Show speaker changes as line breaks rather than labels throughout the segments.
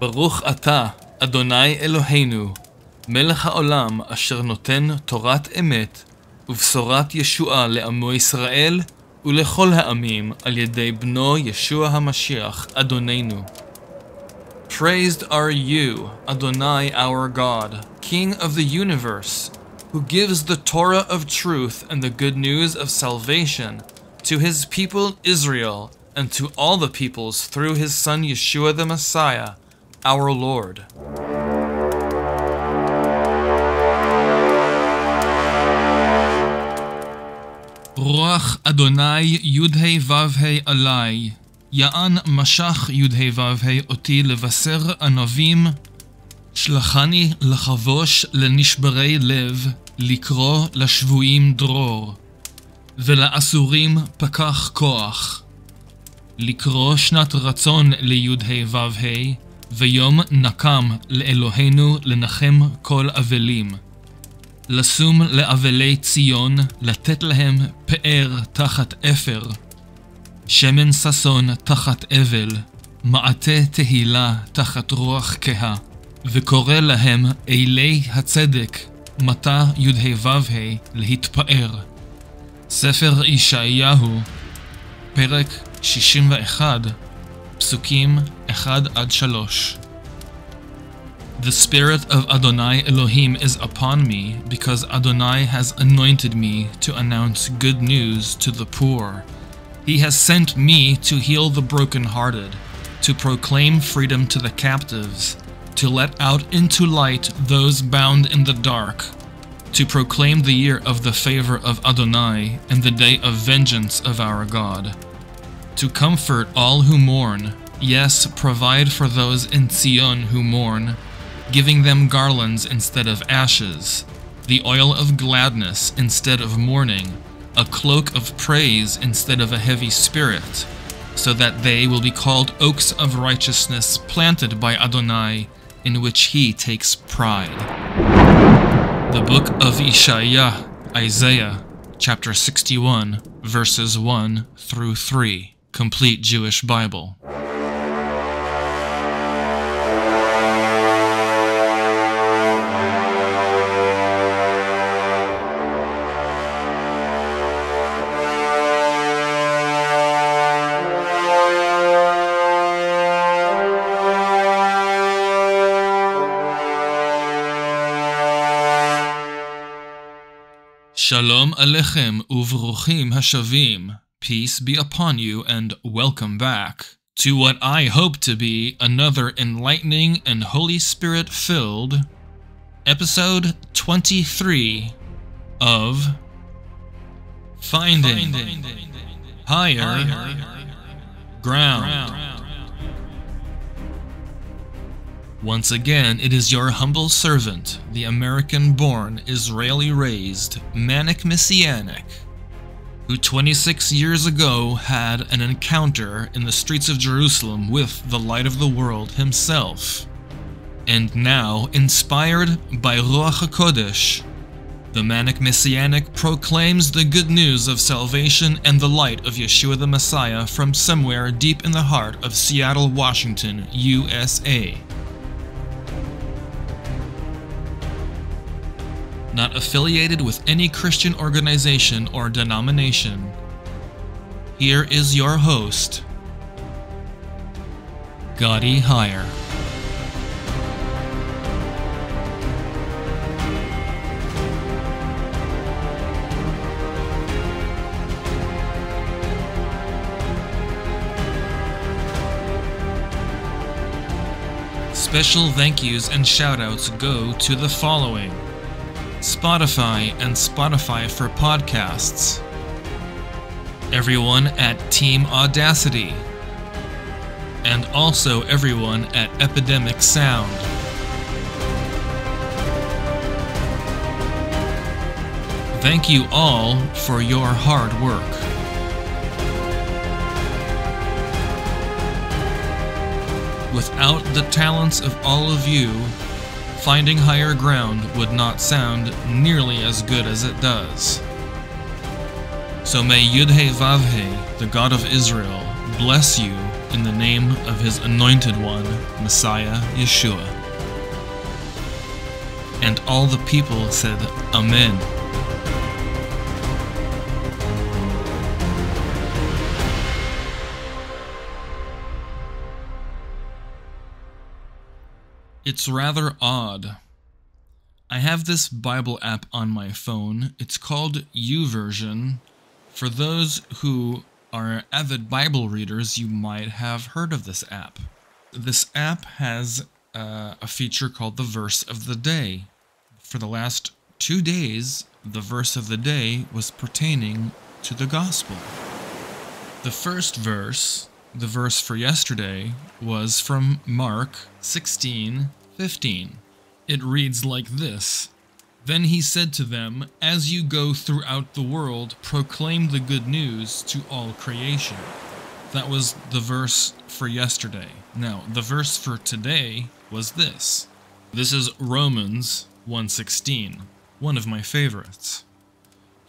ברוך אתה, אדוני אלוהינו, מלך העולם אשר נותן תורת אמת ובשורת ישועה לעמו ישראל ולכל העמים על ידי בנו ישוע המשיח, אדוננו. Praised are you, Adonai our God, King of the universe, who gives the Torah of truth and the good news of salvation to his people Israel and to all the peoples through his Son Yeshua the Messiah, our Lord. רוח אדוני י"ה ו"ה עלי, יען משך י"ה ו"ה אותי לבשר ענבים, שלחני לחבוש לנשברי לב, לקרוא לשבויים דרור, ולאסורים פקח כוח, לקרוא שנת רצון לי"ה ו"ה, ויום נקם לאלוהינו לנחם כל אבלים. לשום לאבלי ציון, לתת להם פאר תחת אפר, שמן ששון תחת אבל, מעטה תהילה תחת רוח כהה, וקורא להם אלי הצדק, מטה י"ה ו"ה, להתפאר. ספר ישעיהו, פרק 61, פסוקים 1 3 The Spirit of Adonai Elohim is upon me, because Adonai has anointed me to announce good news to the poor. He has sent me to heal the brokenhearted, to proclaim freedom to the captives, to let out into light those bound in the dark, to proclaim the year of the favor of Adonai and the day of vengeance of our God, to comfort all who mourn, yes, provide for those in Zion who mourn giving them garlands instead of ashes, the oil of gladness instead of mourning, a cloak of praise instead of a heavy spirit, so that they will be called oaks of righteousness planted by Adonai, in which he takes pride. The book of Isaiah, Isaiah, chapter 61, verses 1 through 3, complete Jewish Bible. Shalom Alechem Uvruchim Hashavim. Peace be upon you and welcome back to what I hope to be another enlightening and Holy Spirit filled episode 23 of Finding, Finding Hyer, Hyer Ground. ground. Once again, it is your humble servant, the American born, Israeli raised, Manic Messianic, who 26 years ago had an encounter in the streets of Jerusalem with the light of the world himself. And now, inspired by Ruach HaKodesh, the Manic Messianic proclaims the good news of salvation and the light of Yeshua the Messiah from somewhere deep in the heart of Seattle, Washington, USA. Not affiliated with any Christian organization or denomination. Here is your host, Gadi Hyer. Special thank yous and shoutouts go to the following. Spotify, and Spotify for podcasts. Everyone at Team Audacity. And also everyone at Epidemic Sound. Thank you all for your hard work. Without the talents of all of you, finding Hyer ground would not sound nearly as good as it does. So may Yudhe Vavhe, the God of Israel, bless you in the name of his anointed one, Messiah Yeshua. And all the people said, Amen. It's rather odd. I have this Bible app on my phone. It's called YouVersion. For those who are avid Bible readers, you might have heard of this app. This app has uh, a feature called the Verse of the Day. For the last two days, the verse of the day was pertaining to the gospel. The first verse the verse for yesterday was from Mark 16 15. It reads like this Then he said to them, As you go throughout the world, proclaim the good news to all creation. That was the verse for yesterday. Now, the verse for today was this. This is Romans 1:16, one of my favorites.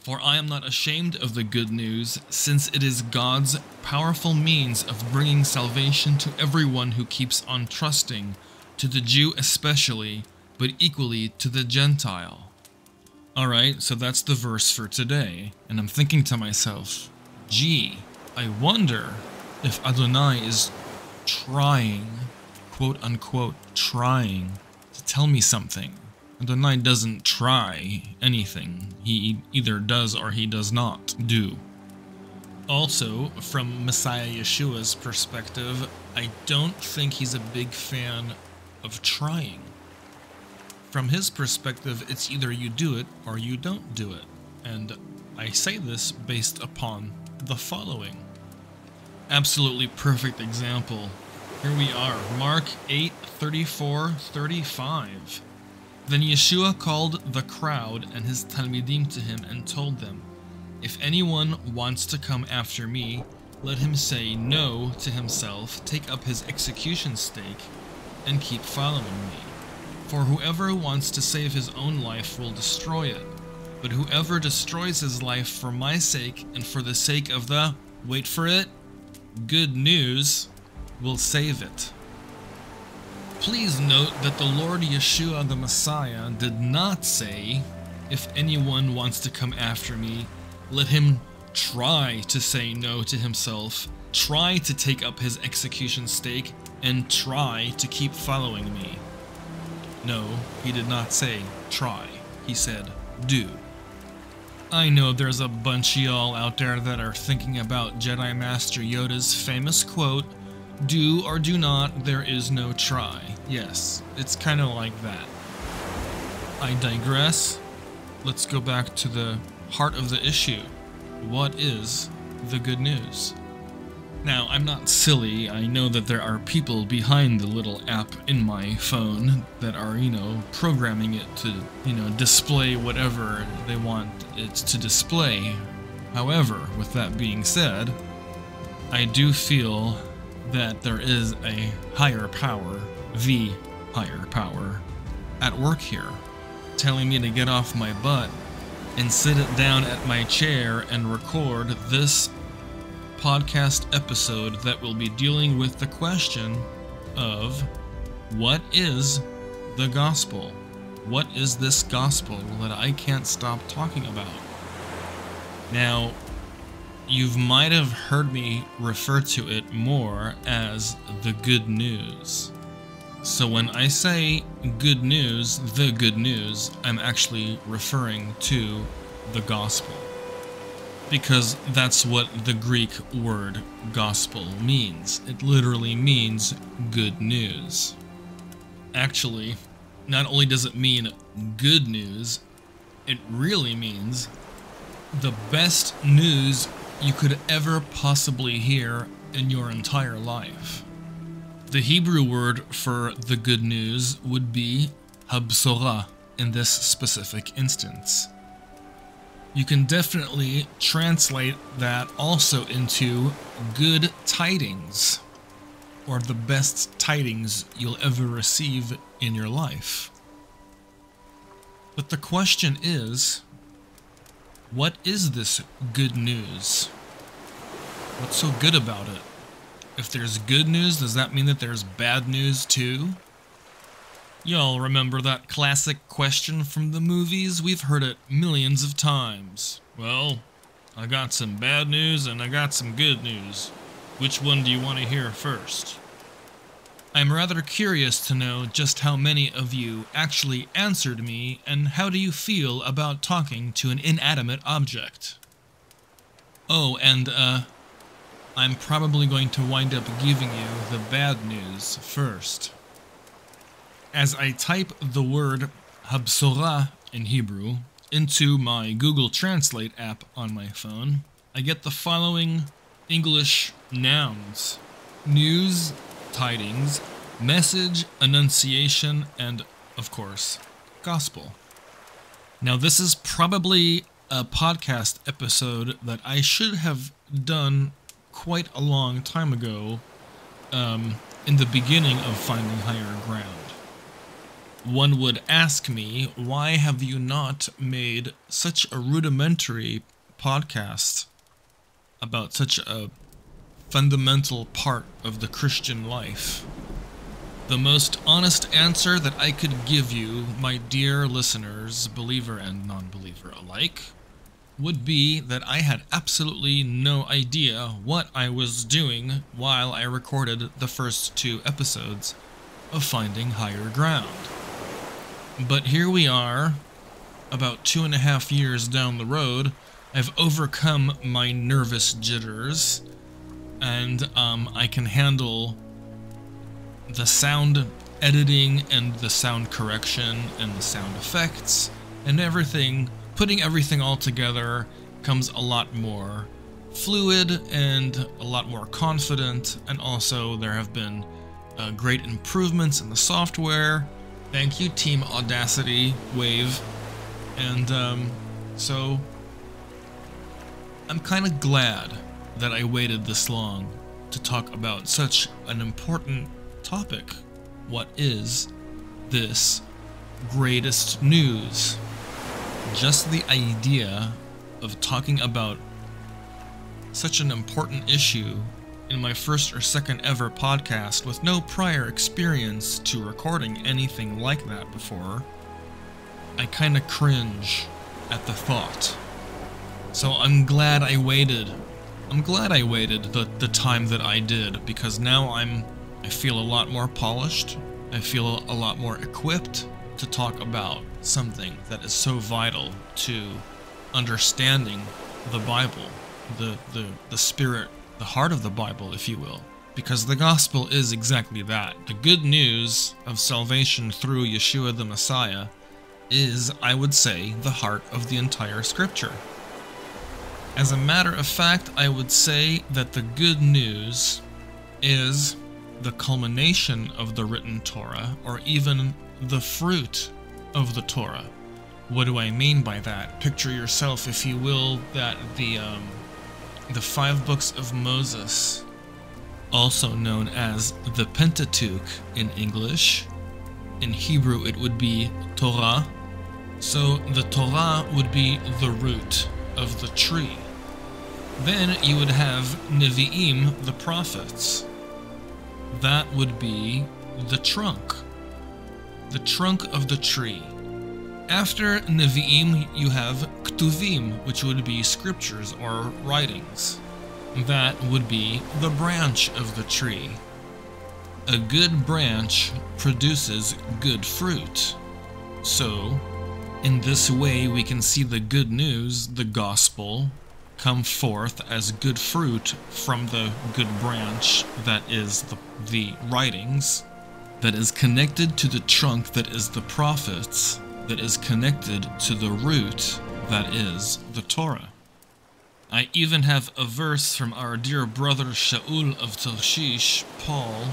For I am not ashamed of the good news, since it is God's powerful means of bringing salvation to everyone who keeps on trusting, to the Jew especially, but equally to the Gentile. Alright, so that's the verse for today, and I'm thinking to myself, gee, I wonder if Adonai is trying, quote unquote, trying to tell me something. Adonai doesn't try anything. He either does or he does not do. Also, from Messiah Yeshua's perspective, I don't think he's a big fan of trying. From his perspective, it's either you do it or you don't do it. And I say this based upon the following. Absolutely perfect example. Here we are, Mark 8 34 35. Then Yeshua called the crowd and his Talmidim to him and told them, If anyone wants to come after me, let him say no to himself, take up his execution stake, and keep following me. For whoever wants to save his own life will destroy it, but whoever destroys his life for my sake and for the sake of the, wait for it, good news, will save it. Please note that the Lord Yeshua the Messiah did not say, If anyone wants to come after me, let him try to say no to himself, try to take up his execution stake, and try to keep following me. No, he did not say try. He said do. I know there's a bunch of y'all out there that are thinking about Jedi Master Yoda's famous quote, do or do not, there is no try. Yes, it's kind of like that. I digress. Let's go back to the heart of the issue. What is the good news? Now, I'm not silly. I know that there are people behind the little app in my phone that are, you know, programming it to, you know, display whatever they want it to display. However, with that being said, I do feel that there is a higher power, the higher power, at work here, telling me to get off my butt and sit it down at my chair and record this podcast episode that will be dealing with the question of what is the gospel? What is this gospel that I can't stop talking about? Now, you might have heard me refer to it more as the good news. So when I say good news, the good news, I'm actually referring to the gospel. Because that's what the Greek word gospel means. It literally means good news. Actually, not only does it mean good news, it really means the best news you could ever possibly hear in your entire life. The Hebrew word for the good news would be habsorah in this specific instance. You can definitely translate that also into good tidings, or the best tidings you'll ever receive in your life. But the question is what is this good news? What's so good about it? If there's good news, does that mean that there's bad news too? Y'all remember that classic question from the movies? We've heard it millions of times. Well, I got some bad news and I got some good news. Which one do you want to hear first? I'm rather curious to know just how many of you actually answered me and how do you feel about talking to an inanimate object? Oh, and, uh, I'm probably going to wind up giving you the bad news first. As I type the word Habsorah in Hebrew into my Google Translate app on my phone, I get the following English nouns news, tidings, message, annunciation, and, of course, gospel. Now, this is probably a podcast episode that I should have done quite a long time ago um, in the beginning of Finding Hyer Ground one would ask me, why have you not made such a rudimentary podcast about such a fundamental part of the Christian life? The most honest answer that I could give you, my dear listeners, believer and non believer alike, would be that I had absolutely no idea what I was doing while I recorded the first two episodes of Finding Hyer Ground. But here we are, about two and a half years down the road. I've overcome my nervous jitters, and um, I can handle the sound editing and the sound correction and the sound effects and everything. Putting everything all together comes a lot more fluid and a lot more confident, and also there have been uh, great improvements in the software Thank you, Team Audacity Wave. And um, so I'm kind of glad that I waited this long to talk about such an important topic. What is this greatest news? Just the idea of talking about such an important issue in my first or second ever podcast with no prior experience to recording anything like that before, I kind of cringe at the thought. So I'm glad I waited. I'm glad I waited the, the time that I did because now I'm I feel a lot more polished. I feel a lot more equipped to talk about something that is so vital to understanding the Bible, the the the spirit the heart of the Bible, if you will. Because the gospel is exactly that. The good news of salvation through Yeshua the Messiah is, I would say, the heart of the entire scripture. As a matter of fact, I would say that the good news is the culmination of the written Torah, or even the fruit of the Torah. What do I mean by that? Picture yourself, if you will, that the um, the five books of Moses, also known as the Pentateuch in English. In Hebrew, it would be Torah. So the Torah would be the root of the tree. Then you would have Nevi'im, the prophets. That would be the trunk, the trunk of the tree. After Nevi'im, you have Ktuvim, which would be scriptures or writings. That would be the branch of the tree. A good branch produces good fruit. So, in this way, we can see the good news, the gospel, come forth as good fruit from the good branch that is the, the writings, that is connected to the trunk that is the prophets, that is connected to the root that is the Torah. I even have a verse from our dear brother Shaul of Tarshish, Paul,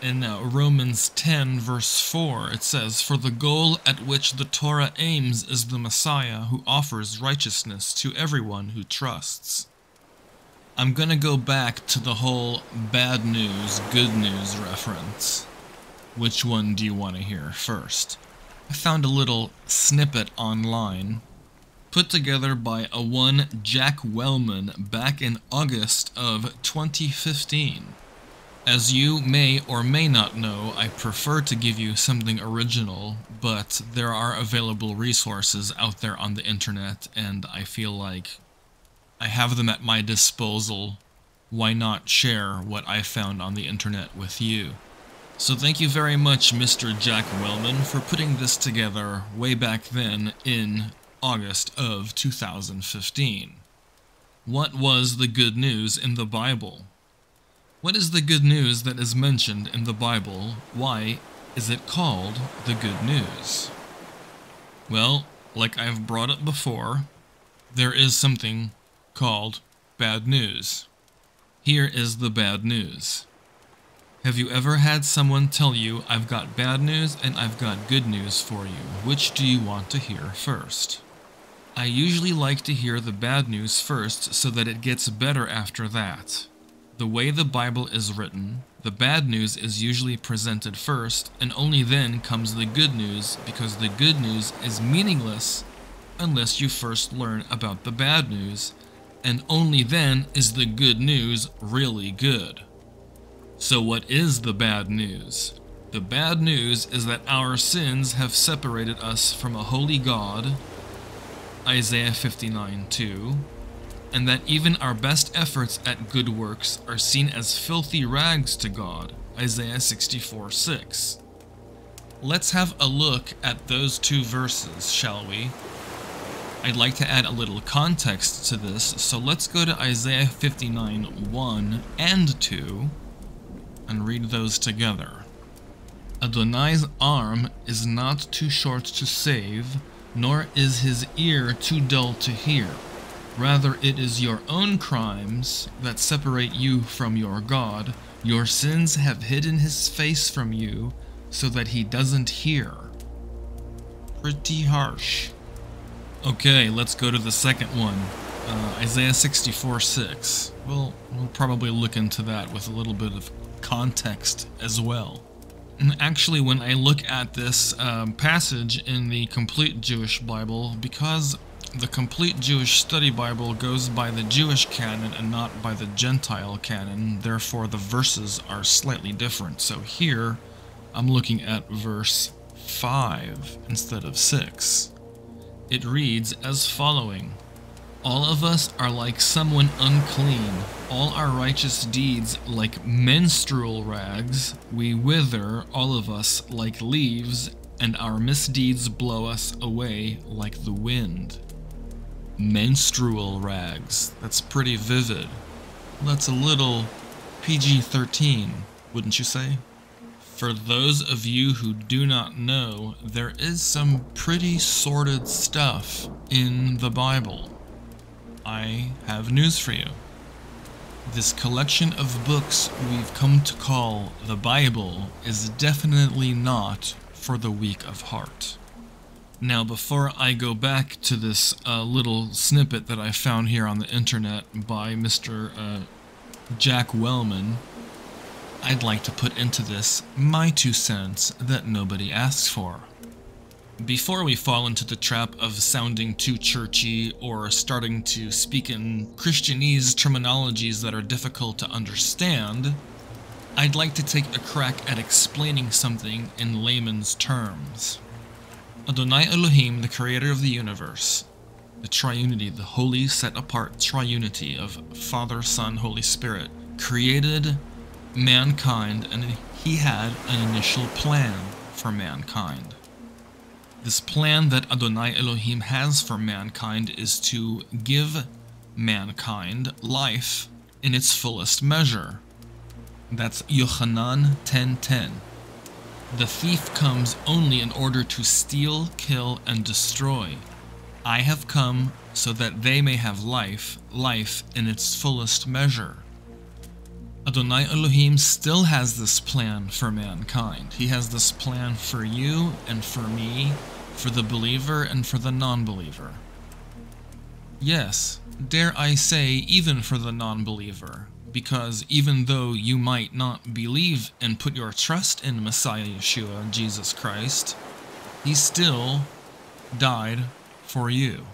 in uh, Romans 10, verse 4. It says, For the goal at which the Torah aims is the Messiah who offers righteousness to everyone who trusts. I'm gonna go back to the whole bad news, good news reference. Which one do you want to hear first? I found a little snippet online put together by a one Jack Wellman back in August of 2015. As you may or may not know, I prefer to give you something original, but there are available resources out there on the internet, and I feel like I have them at my disposal. Why not share what I found on the internet with you? So thank you very much, Mr. Jack Wellman, for putting this together way back then in August of 2015. What was the good news in the Bible? What is the good news that is mentioned in the Bible? Why is it called the good news? Well, like I've brought up before, there is something called bad news. Here is the bad news. Have you ever had someone tell you, I've got bad news and I've got good news for you? Which do you want to hear first? I usually like to hear the bad news first so that it gets better after that. The way the Bible is written, the bad news is usually presented first, and only then comes the good news because the good news is meaningless unless you first learn about the bad news, and only then is the good news really good. So, what is the bad news? The bad news is that our sins have separated us from a holy God, Isaiah 59 2 and that even our best efforts at good works are seen as filthy rags to God. Isaiah 64 6. Let's have a look at those two verses, shall we? I'd like to add a little context to this, so let's go to Isaiah 59 1 and 2 and read those together. Adonai's arm is not too short to save, nor is his ear too dull to hear. Rather, it is your own crimes that separate you from your God. Your sins have hidden his face from you so that he doesn't hear. Pretty harsh. Okay, let's go to the second one. Uh, Isaiah 64 6. Well, we'll probably look into that with a little bit of context as well. And actually, when I look at this um, passage in the complete Jewish Bible, because the complete Jewish study Bible goes by the Jewish canon and not by the Gentile canon, therefore the verses are slightly different. So here, I'm looking at verse 5 instead of 6. It reads as following All of us are like someone unclean, all our righteous deeds like menstrual rags. We wither, all of us, like leaves, and our misdeeds blow us away like the wind menstrual rags. That's pretty vivid. That's a little PG 13, wouldn't you say? For those of you who do not know, there is some pretty sordid stuff in the Bible. I have news for you. This collection of books we've come to call the Bible is definitely not for the weak of heart. Now, before I go back to this uh, little snippet that I found here on the internet by Mr. Uh, Jack Wellman, I'd like to put into this my two cents that nobody asks for. Before we fall into the trap of sounding too churchy or starting to speak in Christianese terminologies that are difficult to understand, I'd like to take a crack at explaining something in layman's terms. Adonai Elohim, the creator of the universe, the triunity, the holy set apart triunity of Father, Son, Holy Spirit, created mankind and he had an initial plan for mankind. This plan that Adonai Elohim has for mankind is to give mankind life in its fullest measure. That's Yochanan 10:10. The thief comes only in order to steal, kill, and destroy. I have come so that they may have life, life in its fullest measure. Adonai Elohim still has this plan for mankind. He has this plan for you and for me, for the believer and for the non believer. Yes, dare I say, even for the non believer because even though you might not believe and put your trust in Messiah Yeshua, Jesus Christ, he still died for you.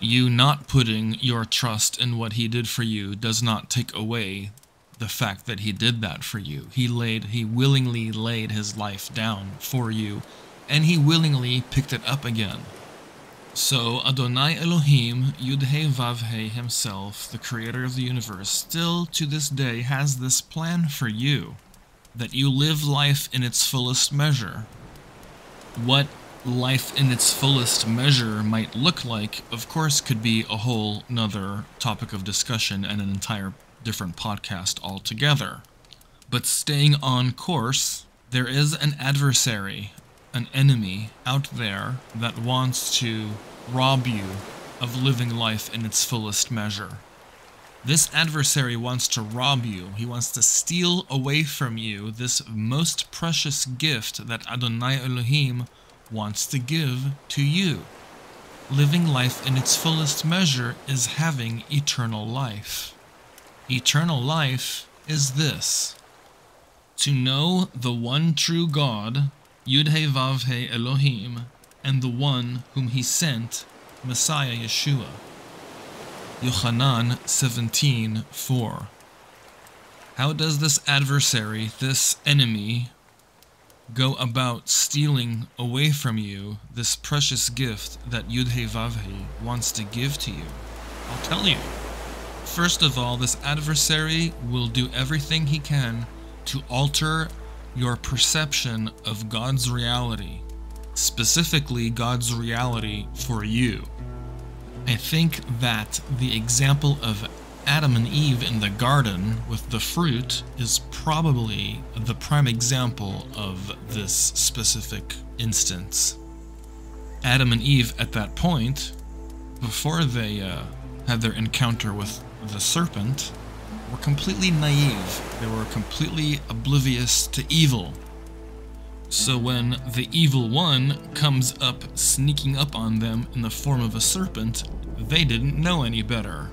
You not putting your trust in what he did for you does not take away the fact that he did that for you. He laid he willingly laid his life down for you and he willingly picked it up again. So Adonai Elohim, Yud-He Vav-He himself, the creator of the universe, still to this day has this plan for you, that you live life in its fullest measure. What life in its fullest measure might look like, of course, could be a whole nother topic of discussion and an entire different podcast altogether. But staying on course, there is an adversary, an enemy out there that wants to rob you of living life in its fullest measure. This adversary wants to rob you. He wants to steal away from you this most precious gift that Adonai Elohim wants to give to you. Living life in its fullest measure is having eternal life. Eternal life is this to know the one true God Yud He Vav He Elohim, and the one whom he sent, Messiah Yeshua. Yochanan 17:4. How does this adversary, this enemy, go about stealing away from you this precious gift that Yud He Vav He wants to give to you? I'll tell you. First of all, this adversary will do everything he can to alter your perception of God's reality, specifically God's reality for you. I think that the example of Adam and Eve in the garden with the fruit is probably the prime example of this specific instance. Adam and Eve, at that point, before they uh, had their encounter with the serpent, were completely naive. They were completely oblivious to evil. So when the evil one comes up sneaking up on them in the form of a serpent, they didn't know any better.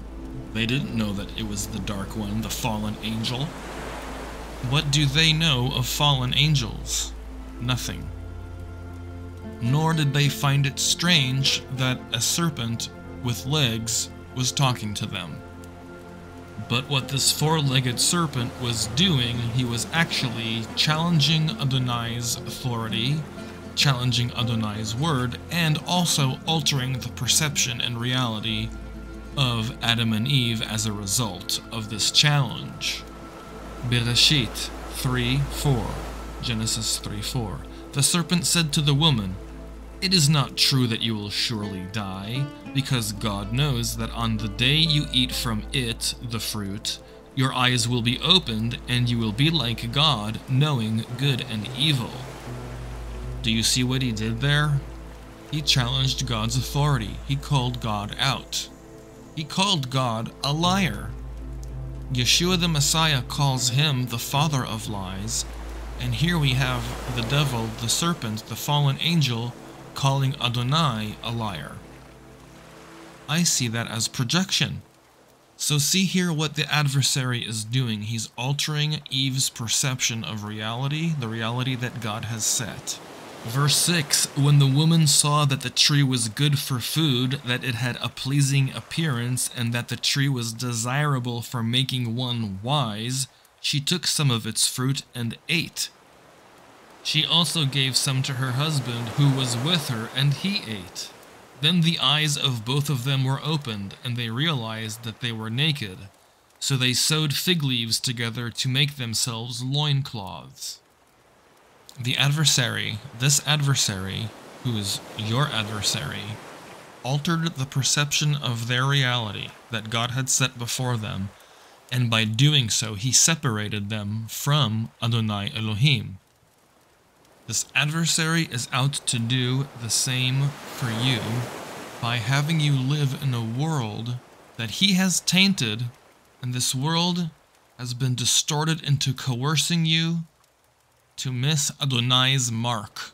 They didn't know that it was the Dark One, the fallen angel. What do they know of fallen angels? Nothing. Nor did they find it strange that a serpent with legs was talking to them. But what this four legged serpent was doing, he was actually challenging Adonai's authority, challenging Adonai's word, and also altering the perception and reality of Adam and Eve as a result of this challenge. Bereshit 3 4. Genesis 3 4. The serpent said to the woman, it is not true that you will surely die, because God knows that on the day you eat from it, the fruit, your eyes will be opened, and you will be like God, knowing good and evil. Do you see what he did there? He challenged God's authority. He called God out. He called God a liar. Yeshua the Messiah calls him the father of lies, and here we have the devil, the serpent, the fallen angel, calling Adonai a liar. I see that as projection. So see here what the adversary is doing. He's altering Eve's perception of reality, the reality that God has set. Verse 6 When the woman saw that the tree was good for food, that it had a pleasing appearance, and that the tree was desirable for making one wise, she took some of its fruit and ate. She also gave some to her husband who was with her, and he ate. Then the eyes of both of them were opened, and they realized that they were naked. So they sewed fig leaves together to make themselves loincloths. The adversary, this adversary, who is your adversary, altered the perception of their reality that God had set before them, and by doing so he separated them from Adonai Elohim. This adversary is out to do the same for you by having you live in a world that he has tainted, and this world has been distorted into coercing you to miss Adonai's mark.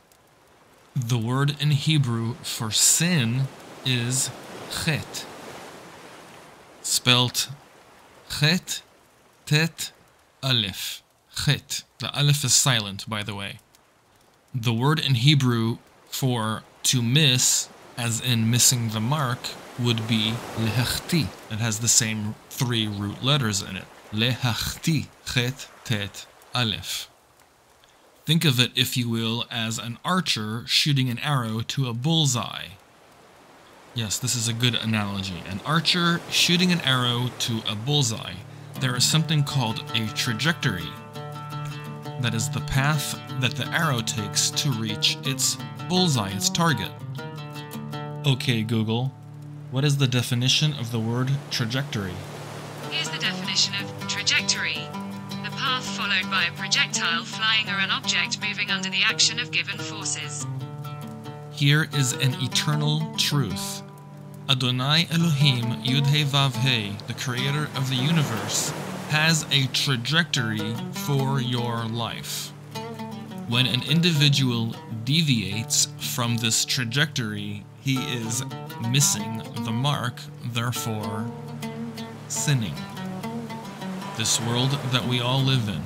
The word in Hebrew for sin is chet, spelt chet, tet, aleph. Chet. The aleph is silent, by the way the word in Hebrew for to miss, as in missing the mark, would be lehachti. It has the same three root letters in it. Lehachti, chet, tet, aleph. Think of it, if you will, as an archer shooting an arrow to a bullseye. Yes, this is a good analogy. An archer shooting an arrow to a bullseye. There is something called a trajectory. That is the path that the arrow takes to reach its bullseye, its target. Okay, Google, what is the definition of the word trajectory?
Here's the definition of trajectory the path followed by a projectile flying or an object moving under the action of given forces.
Here is an eternal truth. Adonai Elohim Yud He Vav He, the creator of the universe, has a trajectory for your life. When an individual deviates from this trajectory, he is missing the mark, therefore sinning. This world that we all live in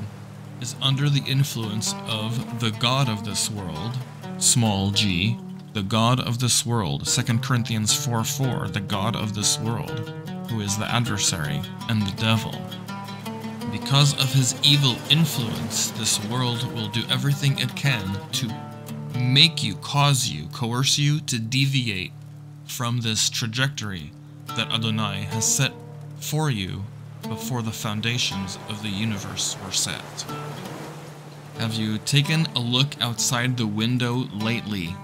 is under the influence of the God of this world, small g, the God of this world, 2 Corinthians 4 4, the God of this world, who is the adversary and the devil. Because of his evil influence, this world will do everything it can to make you, cause you, coerce you to deviate from this trajectory that Adonai has set for you before the foundations of the universe were set. Have you taken a look outside the window lately?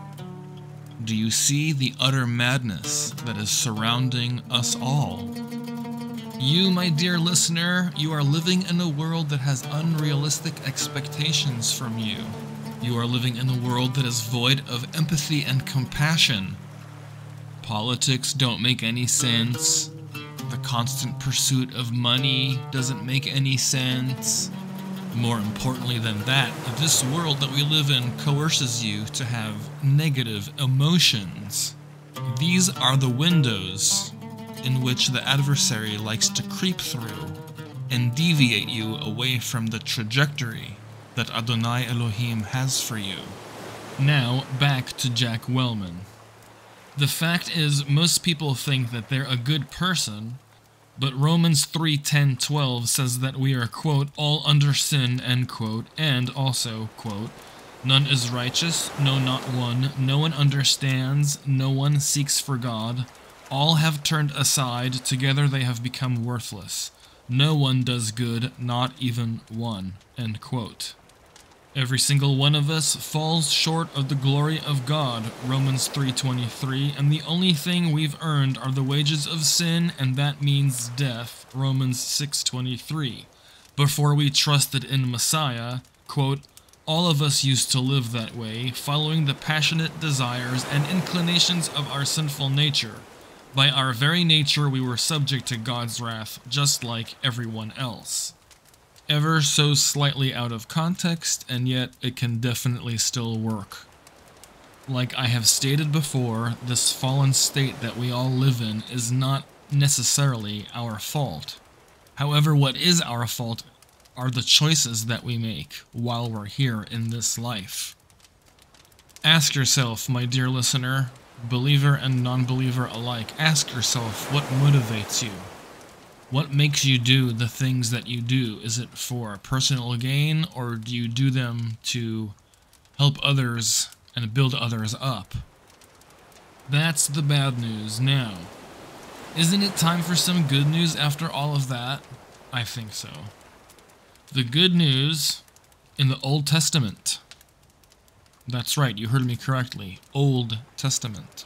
Do you see the utter madness that is surrounding us all? You, my dear listener, you are living in a world that has unrealistic expectations from you. You are living in a world that is void of empathy and compassion. Politics don't make any sense. The constant pursuit of money doesn't make any sense. More importantly than that, this world that we live in coerces you to have negative emotions. These are the windows in which the adversary likes to creep through and deviate you away from the trajectory that Adonai Elohim has for you. Now, back to Jack Wellman. The fact is, most people think that they're a good person, but Romans 3 10 12 says that we are, quote, all under sin, end quote, and also, quote, none is righteous, no, not one, no one understands, no one seeks for God, all have turned aside, together they have become worthless. No one does good, not even one, end quote. Every single one of us falls short of the glory of God, Romans 3:23, and the only thing we've earned are the wages of sin, and that means death, Romans 6:23. Before we trusted in Messiah, quote, all of us used to live that way, following the passionate desires and inclinations of our sinful nature. By our very nature, we were subject to God's wrath, just like everyone else ever so slightly out of context, and yet it can definitely still work. Like I have stated before, this fallen state that we all live in is not necessarily our fault. However, what is our fault are the choices that we make while we're here in this life. Ask yourself, my dear listener, believer and non believer alike, ask yourself what motivates you. What makes you do the things that you do? Is it for personal gain or do you do them to help others and build others up? That's the bad news now. Isn't it time for some good news after all of that? I think so. The good news in the Old Testament. That's right, you heard me correctly. Old Testament.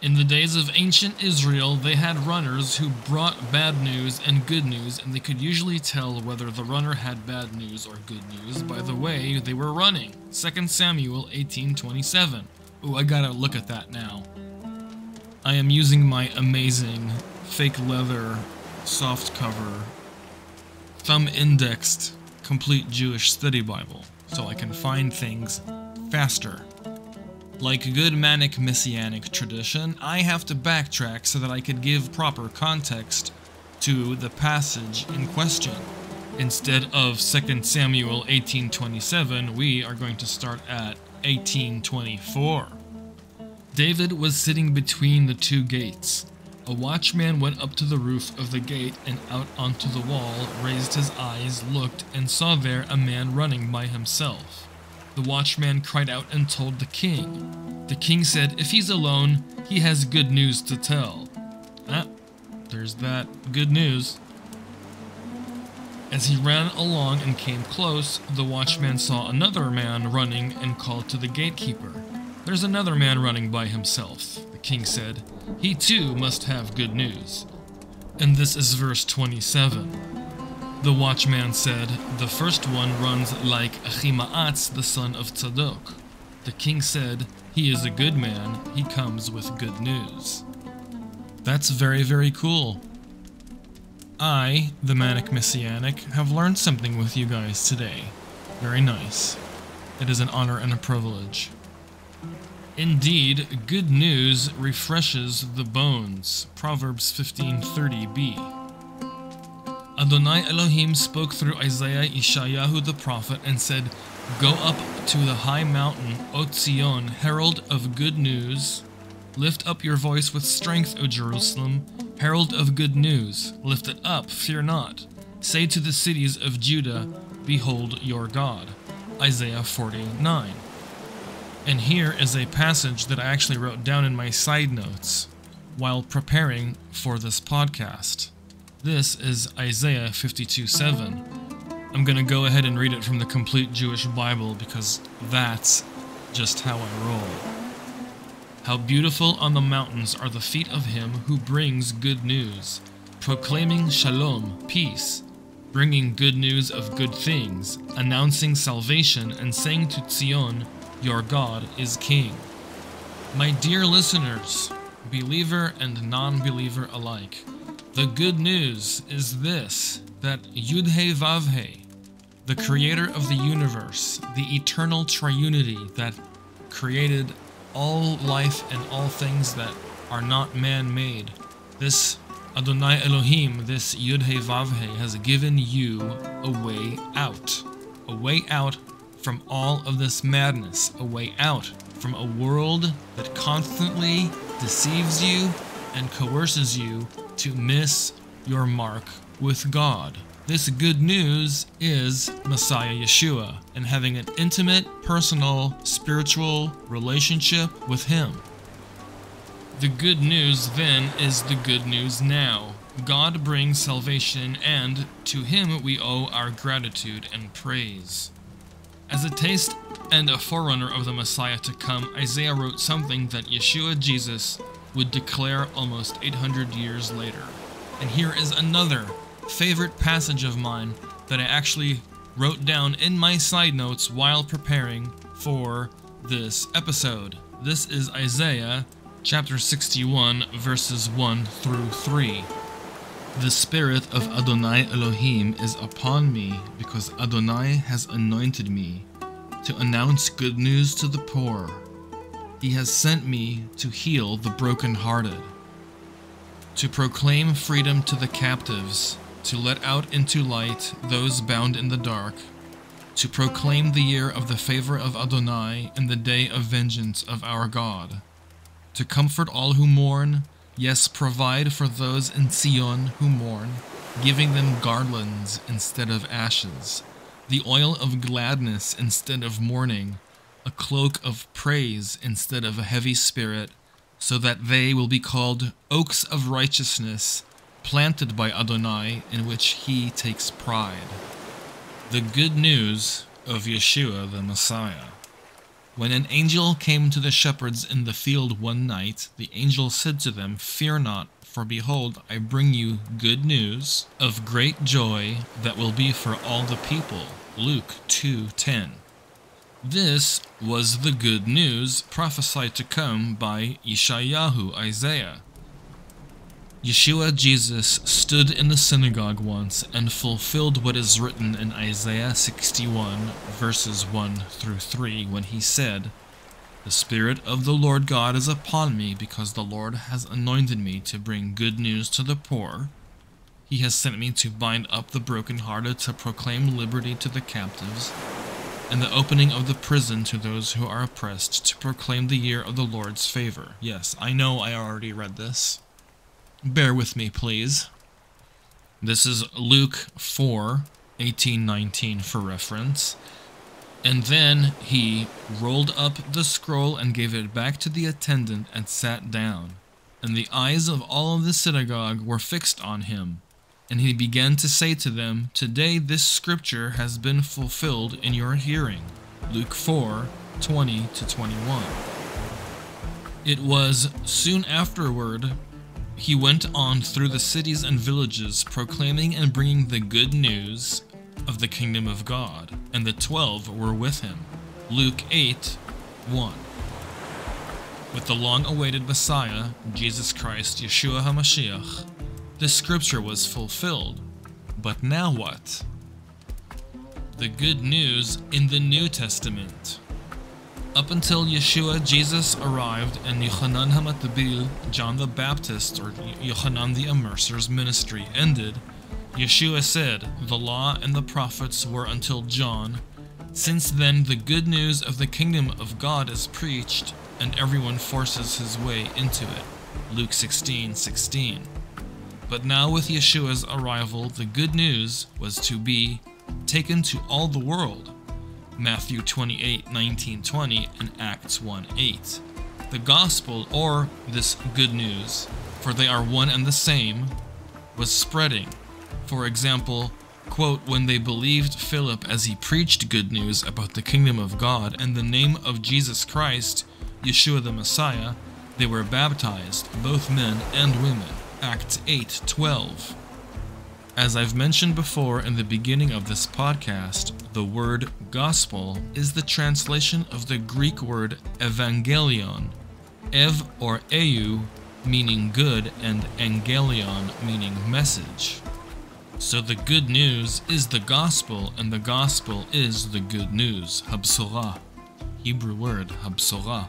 In the days of ancient Israel, they had runners who brought bad news and good news, and they could usually tell whether the runner had bad news or good news by the way they were running. 2 Samuel 18:27. Ooh, I gotta look at that now. I am using my amazing fake leather soft cover thumb indexed complete Jewish study Bible so I can find things faster. Like good manic messianic tradition, I have to backtrack so that I could give proper context to the passage in question. Instead of 2 Samuel 18:27, we are going to start at 18:24. David was sitting between the two gates. A watchman went up to the roof of the gate and out onto the wall, raised his eyes, looked, and saw there a man running by himself. The watchman cried out and told the king. The king said, If he's alone, he has good news to tell. Ah, there's that good news. As he ran along and came close, the watchman saw another man running and called to the gatekeeper. There's another man running by himself, the king said. He too must have good news. And this is verse 27. The watchman said, The first one runs like Achimaatz, the son of Tzadok. The king said, He is a good man, he comes with good news. That's very, very cool. I, the Manic Messianic, have learned something with you guys today. Very nice. It is an honor and a privilege. Indeed, good news refreshes the bones. Proverbs 15:30b. Adonai Elohim spoke through Isaiah Ishayahu the prophet and said, Go up to the high mountain, O Zion, herald of good news. Lift up your voice with strength, O Jerusalem, herald of good news. Lift it up, fear not. Say to the cities of Judah, Behold your God. Isaiah 49. And here is a passage that I actually wrote down in my side notes while preparing for this podcast. This is Isaiah 52 7. I'm going to go ahead and read it from the complete Jewish Bible because that's just how I roll. How beautiful on the mountains are the feet of him who brings good news, proclaiming shalom, peace, bringing good news of good things, announcing salvation, and saying to Zion, Your God is King. My dear listeners, believer and non believer alike, the good news is this that Yudhe Vavhe, the creator of the universe, the eternal triunity that created all life and all things that are not man made. This Adonai Elohim, this Yudhe Vavhe, has given you a way out. A way out from all of this madness. A way out from a world that constantly deceives you and coerces you to miss your mark with God. This good news is Messiah Yeshua and having an intimate, personal, spiritual relationship with Him. The good news then is the good news now. God brings salvation, and to Him we owe our gratitude and praise. As a taste and a forerunner of the Messiah to come, Isaiah wrote something that Yeshua Jesus would declare almost 800 years later. And here is another favorite passage of mine that I actually wrote down in my side notes while preparing for this episode. This is Isaiah chapter 61, verses 1 through 3. The Spirit of Adonai Elohim is upon me because Adonai has anointed me to announce good news to the poor. He has sent me to heal the brokenhearted, to proclaim freedom to the captives to let out into light those bound in the dark, to proclaim the year of the favor of Adonai and the day of vengeance of our God, to comfort all who mourn, yes, provide for those in Sion who mourn, giving them garlands instead of ashes, the oil of gladness instead of mourning, a cloak of praise instead of a heavy spirit, so that they will be called oaks of righteousness planted by Adonai in which he takes pride. The good news of Yeshua the Messiah. When an angel came to the shepherds in the field one night, the angel said to them, Fear not, for behold, I bring you good news of great joy that will be for all the people. Luke 2:10. This was the good news prophesied to come by Ishayahu Isaiah. Yeshua Jesus stood in the synagogue once and fulfilled what is written in Isaiah 61, verses 1 through 3, when he said, The Spirit of the Lord God is upon me, because the Lord has anointed me to bring good news to the poor. He has sent me to bind up the brokenhearted, to proclaim liberty to the captives, and the opening of the prison to those who are oppressed, to proclaim the year of the Lord's favor. Yes, I know I already read this. Bear with me, please. This is Luke 4 18 19 for reference. And then he rolled up the scroll and gave it back to the attendant and sat down. And the eyes of all of the synagogue were fixed on him. And he began to say to them, Today this scripture has been fulfilled in your hearing. Luke 4 20 to 21. It was soon afterward he went on through the cities and villages, proclaiming and bringing the good news of the kingdom of God, and the twelve were with him. Luke 8 1. With the long awaited Messiah, Jesus Christ, Yeshua HaMashiach, this scripture was fulfilled. But now what? The good news in the New Testament. Up until Yeshua, Jesus arrived and Yochanan HaMatbil, John the Baptist, or Yochanan the Immerser's ministry ended, Yeshua said, The law and the prophets were until John. Since then, the good news of the kingdom of God is preached, and everyone forces his way into it. Luke 16 16. But now, with Yeshua's arrival, the good news was to be taken to all the world. Matthew 28 19 20 and Acts 1 8. The gospel, or this good news, for they are one and the same, was spreading. For example, quote, when they believed Philip as he preached good news about the kingdom of God and the name of Jesus Christ, Yeshua the Messiah, they were baptized, both men and women. Acts 8 12. As I've mentioned before in the beginning of this podcast, the word gospel is the translation of the Greek word evangelion, ev or eu meaning good and angelion meaning message. So the good news is the gospel and the gospel is the good news, habsorah, Hebrew word habsorah.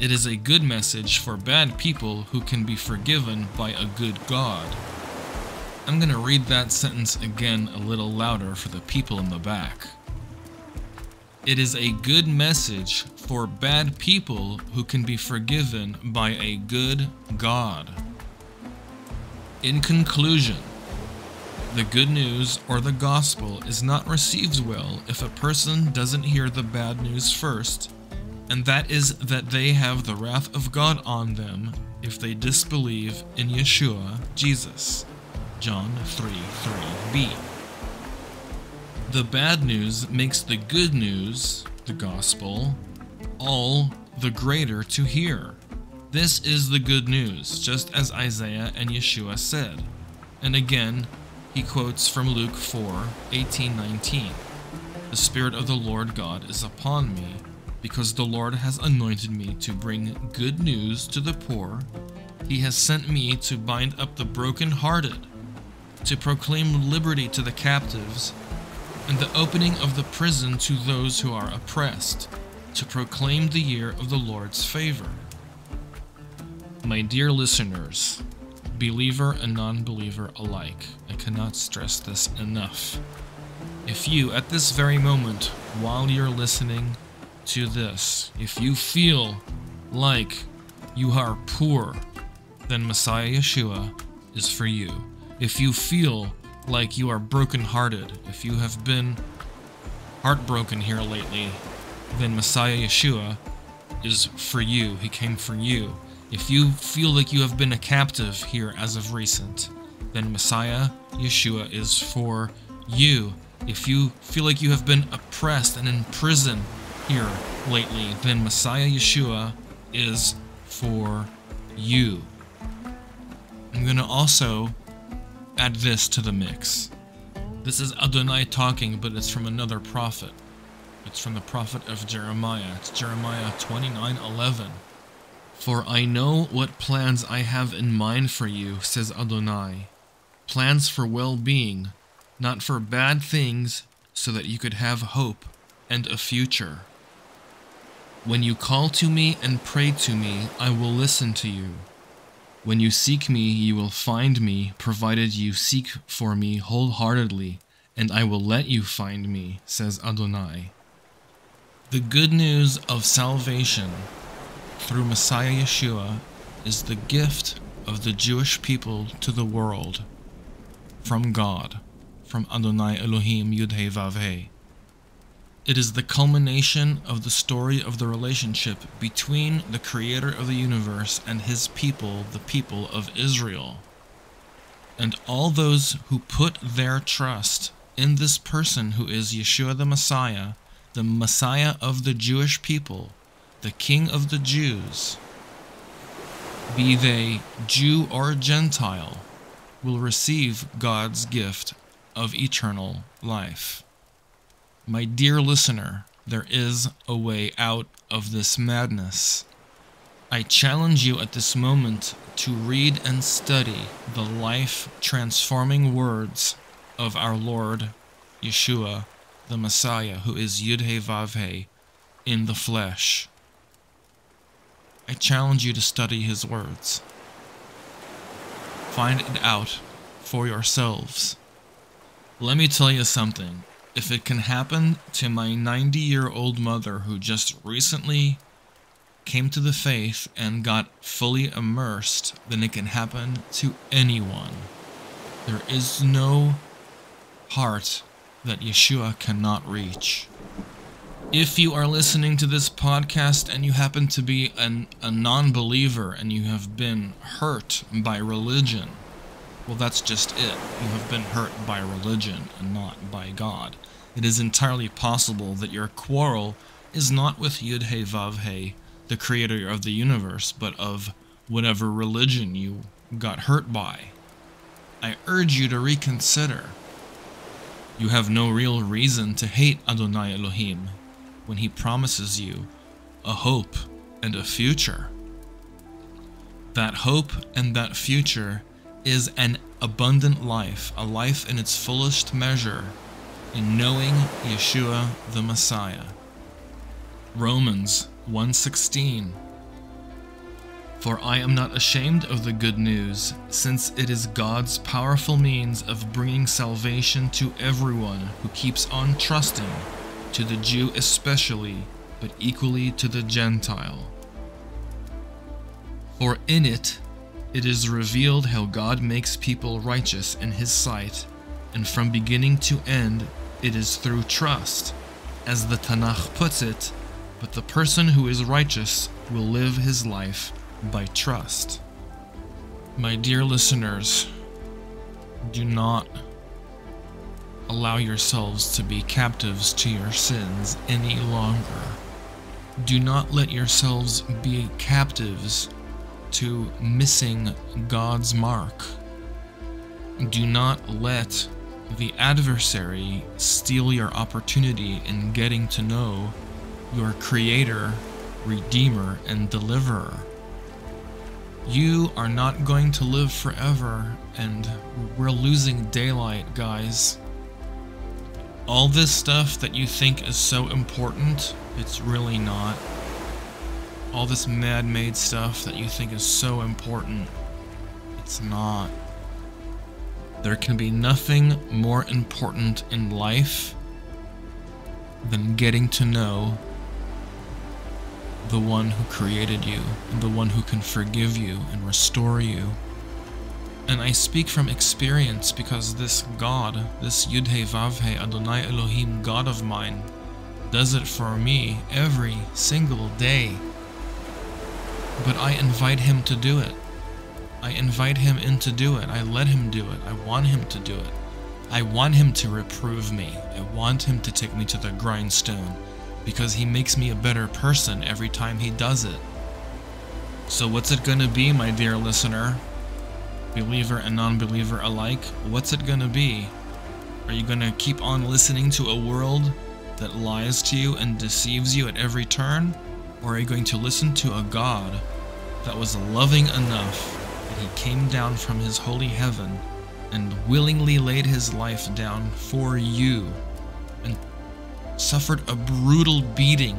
It is a good message for bad people who can be forgiven by a good God. I'm going to read that sentence again a little louder for the people in the back. It is a good message for bad people who can be forgiven by a good God. In conclusion, the good news or the gospel is not received well if a person doesn't hear the bad news first and that is that they have the wrath of God on them if they disbelieve in Yeshua, Jesus. John 3 3b. The bad news makes the good news, the gospel, all the greater to hear. This is the good news, just as Isaiah and Yeshua said. And again, he quotes from Luke 4 18 19. The Spirit of the Lord God is upon me because the Lord has anointed me to bring good news to the poor. He has sent me to bind up the broken-hearted, to proclaim liberty to the captives, and the opening of the prison to those who are oppressed, to proclaim the year of the Lord's favor. My dear listeners, believer and non believer alike, I cannot stress this enough. If you, at this very moment, while you're listening, to this. If you feel like you are poor, then Messiah Yeshua is for you. If you feel like you are brokenhearted, if you have been heartbroken here lately, then Messiah Yeshua is for you. He came for you. If you feel like you have been a captive here as of recent, then Messiah Yeshua is for you. If you feel like you have been oppressed and in prison here lately, then Messiah Yeshua is for you. I'm going to also add this to the mix. This is Adonai talking, but it's from another prophet. It's from the prophet of Jeremiah. It's Jeremiah 29:11. For I know what plans I have in mind for you, says Adonai. Plans for well-being, not for bad things, so that you could have hope and a future. When you call to me and pray to me, I will listen to you. When you seek me, you will find me, provided you seek for me wholeheartedly, and I will let you find me, says Adonai. The good news of salvation through Messiah Yeshua is the gift of the Jewish people to the world from God, from Adonai Elohim Yud-Heh Vav-Heh. It is the culmination of the story of the relationship between the creator of the universe and his people, the people of Israel. And all those who put their trust in this person who is Yeshua the Messiah, the Messiah of the Jewish people, the King of the Jews, be they Jew or Gentile, will receive God's gift of eternal life. My dear listener, there is a way out of this madness. I challenge you at this moment to read and study the life transforming words of our Lord Yeshua, the Messiah, who is Yud-Heh Vav-Heh in the flesh. I challenge you to study his words. Find it out for yourselves. Let me tell you something if it can happen to my 90 year old mother who just recently came to the faith and got fully immersed, then it can happen to anyone. There is no heart that Yeshua cannot reach. If you are listening to this podcast and you happen to be an, a non believer and you have been hurt by religion, well, that's just it. You have been hurt by religion and not by God. It is entirely possible that your quarrel is not with Yud He Vav He, the creator of the universe, but of whatever religion you got hurt by. I urge you to reconsider. You have no real reason to hate Adonai Elohim when he promises you a hope and a future. That hope and that future is an abundant life, a life in its fullest measure, in knowing Yeshua the Messiah. Romans 1:16 For I am not ashamed of the good news, since it is God's powerful means of bringing salvation to everyone who keeps on trusting, to the Jew especially, but equally to the Gentile. For in it it is revealed how God makes people righteous in His sight, and from beginning to end, it is through trust. As the Tanakh puts it, but the person who is righteous will live his life by trust. My dear listeners, do not allow yourselves to be captives to your sins any longer. Do not let yourselves be captives to missing God's mark. Do not let the adversary steal your opportunity in getting to know your Creator, Redeemer, and Deliverer. You are not going to live forever, and we're losing daylight, guys. All this stuff that you think is so important, it's really not all this mad made stuff that you think is so important. It's not. There can be nothing more important in life than getting to know the one who created you and the one who can forgive you and restore you. And I speak from experience because this God, this Yud-Heh Vav-Heh Adonai Elohim God of mine, does it for me every single day. But I invite him to do it. I invite him in to do it. I let him do it. I want him to do it. I want him to reprove me. I want him to take me to the grindstone because he makes me a better person every time he does it. So, what's it gonna be, my dear listener? Believer and non believer alike? What's it gonna be? Are you gonna keep on listening to a world that lies to you and deceives you at every turn? Or are you going to listen to a God that was loving enough that he came down from his holy heaven and willingly laid his life down for you and suffered a brutal beating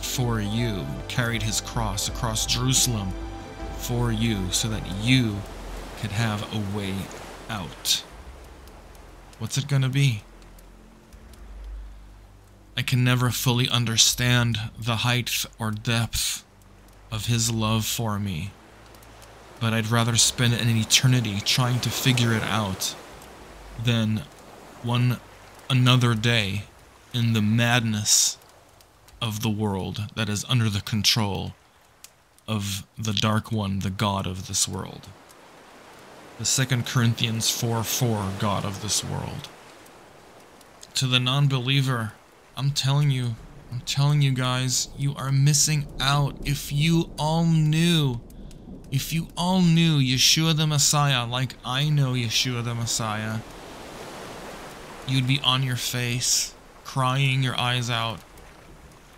for you and carried his cross across Jerusalem for you so that you could have a way out? What's it going to be? I can never fully understand the height or depth of His love for me, but I'd rather spend an eternity trying to figure it out than one another day in the madness of the world that is under the control of the Dark One, the God of this world. The Second Corinthians 4 4 God of this world. To the non believer, I'm telling you, I'm telling you guys, you are missing out. If you all knew, if you all knew Yeshua the Messiah like I know Yeshua the Messiah, you'd be on your face, crying your eyes out,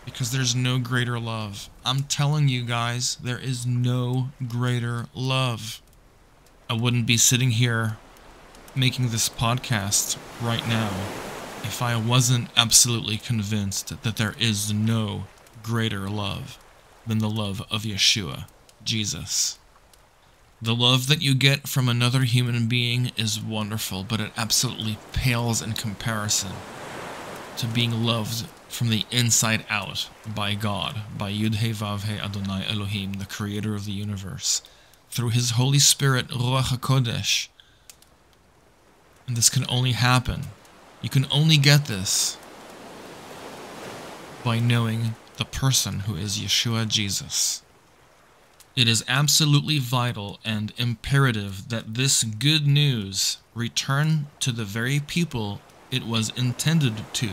because there's no greater love. I'm telling you guys, there is no greater love. I wouldn't be sitting here making this podcast right now if I wasn't absolutely convinced that there is no greater love than the love of Yeshua, Jesus. The love that you get from another human being is wonderful, but it absolutely pales in comparison to being loved from the inside out by God, by Yud-He Vav-He Adonai Elohim, the creator of the universe, through his Holy Spirit, Ruach HaKodesh. And this can only happen. You can only get this by knowing the person who is Yeshua Jesus. It is absolutely vital and imperative that this good news return to the very people it was intended to.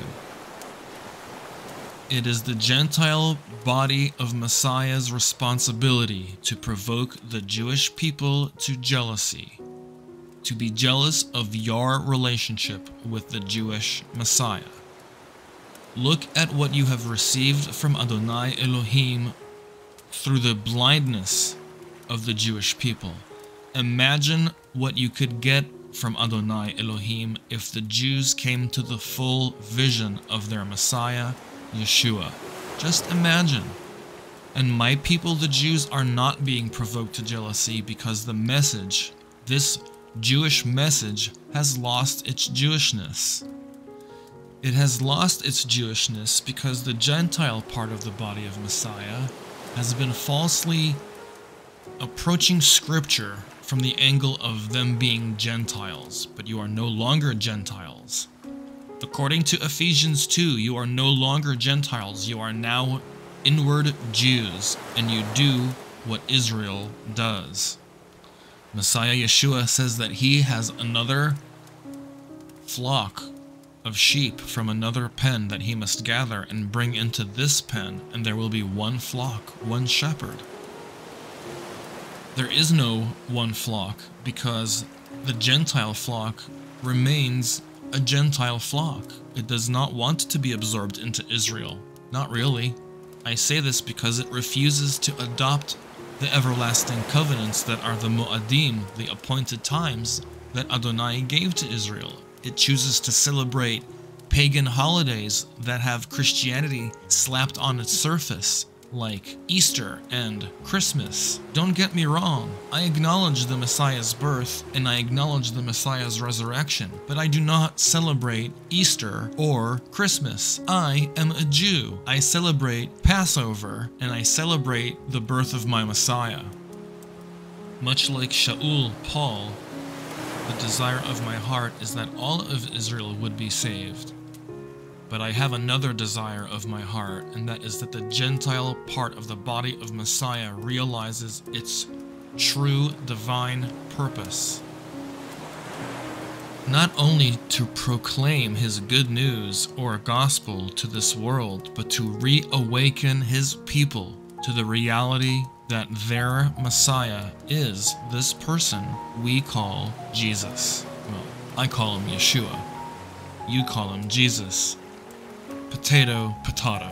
It is the Gentile body of Messiah's responsibility to provoke the Jewish people to jealousy, to be jealous of your relationship with the Jewish Messiah. Look at what you have received from Adonai Elohim through the blindness of the Jewish people. Imagine what you could get from Adonai Elohim if the Jews came to the full vision of their Messiah Yeshua. Just imagine. And my people, the Jews, are not being provoked to jealousy because the message, this Jewish message, has lost its Jewishness. It has lost its Jewishness because the Gentile part of the body of Messiah has been falsely approaching Scripture from the angle of them being Gentiles, but you are no longer Gentiles. According to Ephesians 2, you are no longer Gentiles, you are now inward Jews, and you do what Israel does. Messiah Yeshua says that he has another flock of sheep from another pen that he must gather and bring into this pen, and there will be one flock, one shepherd. There is no one flock because the Gentile flock remains a Gentile flock. It does not want to be absorbed into Israel. Not really. I say this because it refuses to adopt the everlasting covenants that are the Mu'adim, the appointed times that Adonai gave to Israel. It chooses to celebrate pagan holidays that have Christianity slapped on its surface like Easter and Christmas. Don't get me wrong, I acknowledge the Messiah's birth and I acknowledge the Messiah's resurrection, but I do not celebrate Easter or Christmas. I am a Jew. I celebrate Passover and I celebrate the birth of my Messiah. Much like Shaul, Paul, the desire of my heart is that all of Israel would be saved. But I have another desire of my heart, and that is that the Gentile part of the body of Messiah realizes its true divine purpose. Not only to proclaim his good news or gospel to this world, but to reawaken his people to the reality that their Messiah is this person we call Jesus. Well, I call him Yeshua. You call him Jesus potato, potato.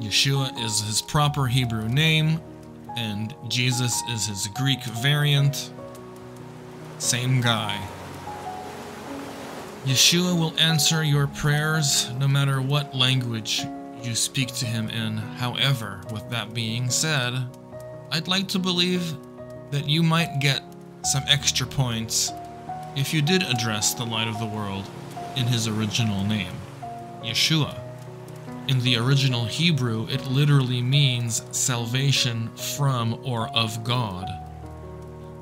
Yeshua is his proper Hebrew name, and Jesus is his Greek variant. Same guy. Yeshua will answer your prayers no matter what language you speak to him in. However, with that being said, I'd like to believe that you might get some extra points if you did address the light of the world in his original name. Yeshua. In the original Hebrew, it literally means salvation from or of God.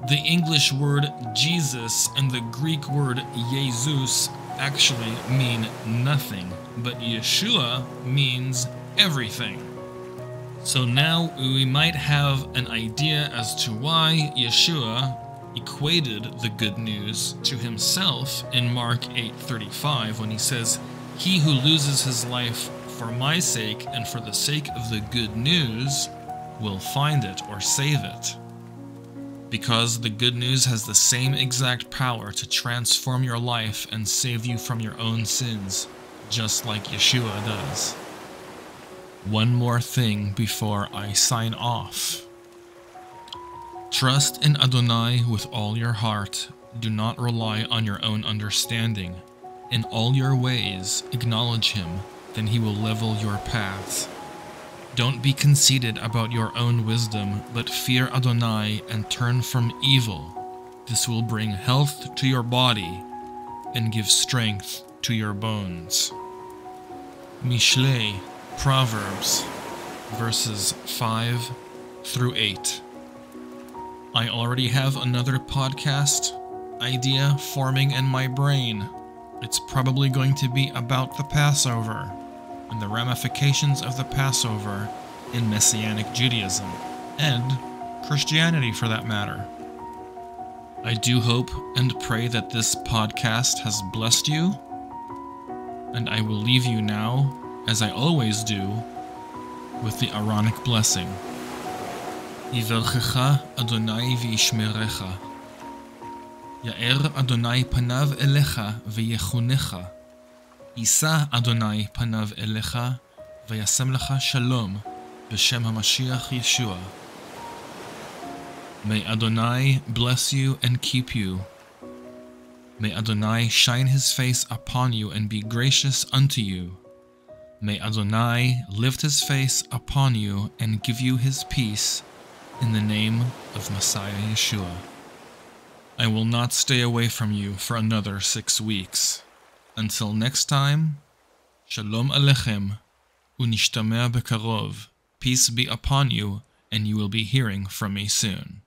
The English word Jesus and the Greek word Jesus actually mean nothing, but Yeshua means everything. So now we might have an idea as to why Yeshua equated the good news to himself in Mark 8:35 when he says, "He who loses his life for my sake and for the sake of the good news will find it or save it." Because the good news has the same exact power to transform your life and save you from your own sins, just like Yeshua does. One more thing before I sign off. Trust in Adonai with all your heart. Do not rely on your own understanding. In all your ways, acknowledge him, then he will level your paths. Don't be conceited about your own wisdom, but fear Adonai and turn from evil. This will bring health to your body and give strength to your bones. Mishlei, Proverbs, verses 5 through 8. I already have another podcast idea forming in my brain. It's probably going to be about the Passover and the ramifications of the Passover in Messianic Judaism and Christianity for that matter. I do hope and pray that this podcast has blessed you, and I will leave you now, as I always do, with the Aaronic blessing. Yivelchecha Adonai v'ishmerecha. יאר אדוני פניו אליך ויחונך. יישא אדוני פניו אליך וישם לך שלום בשם המשיח ישוע. May Adonai bless you and keep you. May Adonai shine his face upon you and be gracious unto you. May Adonai lift his face upon you and give you his peace in the name of Messiah Yeshua. I will not stay away from you for another six weeks. Until next time, Shalom Alechem, Unishtamea Bekarov. Peace be upon you, and you will be hearing from me soon.